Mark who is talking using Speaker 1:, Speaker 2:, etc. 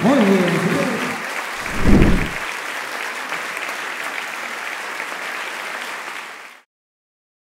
Speaker 1: 欢迎。